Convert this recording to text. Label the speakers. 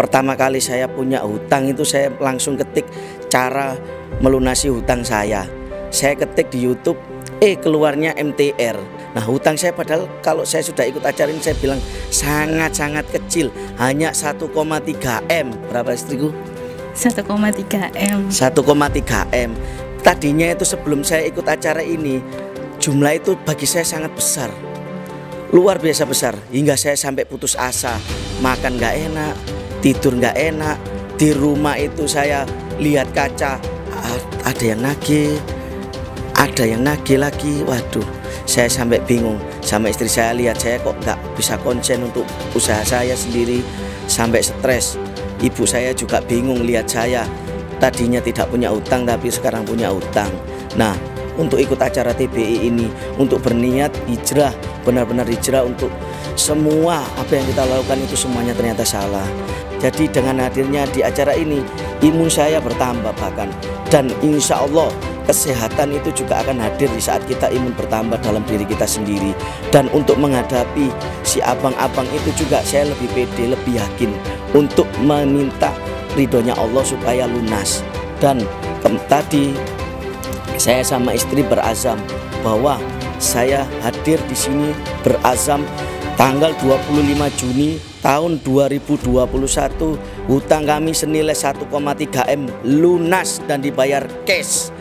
Speaker 1: pertama kali saya punya hutang itu saya langsung ketik cara melunasi hutang saya. Saya ketik di YouTube, eh keluarnya MTR. Nah hutang saya padahal kalau saya sudah ikut acara ini saya bilang sangat-sangat kecil, hanya 1,3 M. Berapa istriku?
Speaker 2: 1,3 M.
Speaker 1: 1,3 M. Tadinya itu sebelum saya ikut acara ini, jumlah itu bagi saya sangat besar. Luar biasa besar, hingga saya sampai putus asa. Makan gak enak, tidur nggak enak di rumah itu saya lihat kaca ada yang nagih ada yang nagih lagi. Waduh saya sampai bingung. Sama istri saya lihat saya kok nggak bisa konsen untuk usaha saya sendiri? Sampai stres. Ibu saya juga bingung lihat saya. Tadinya tidak punya utang tapi sekarang punya utang. Nah untuk ikut acara TBI ini untuk berniat hijrah benar-benar hijrah untuk semua apa yang kita lakukan itu semuanya ternyata salah. Jadi dengan hadirnya di acara ini imun saya bertambah bahkan. Dan insya Allah kesehatan itu juga akan hadir di saat kita imun bertambah dalam diri kita sendiri. Dan untuk menghadapi si abang-abang itu juga saya lebih pede lebih yakin untuk meminta ridhonya Allah supaya lunas. Dan tadi saya sama istri berazam. Bahwa saya hadir di sini berazam tanggal 25 Juni tahun 2021 hutang kami senilai 1,3 M lunas dan dibayar cash